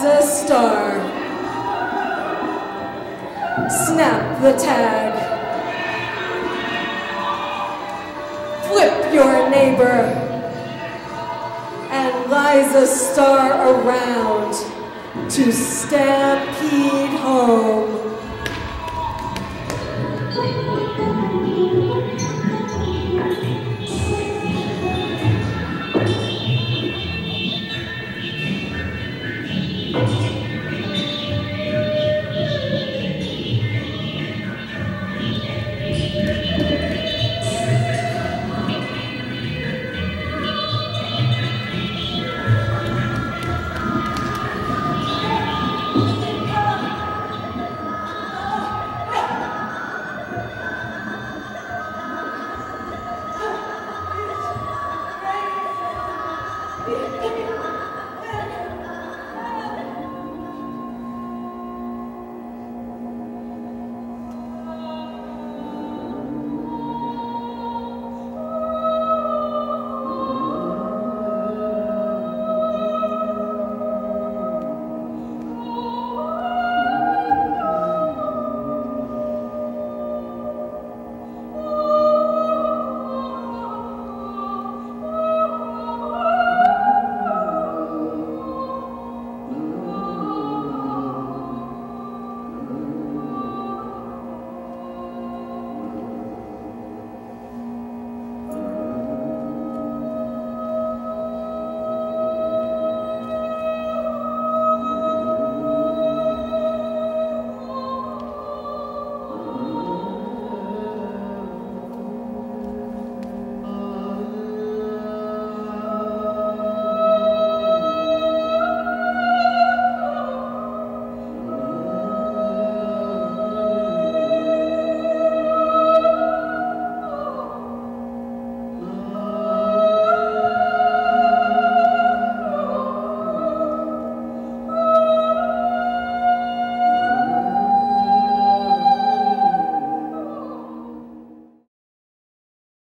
Liza Star. Snap the tag. Flip your neighbor. And Liza Star around to stampede home.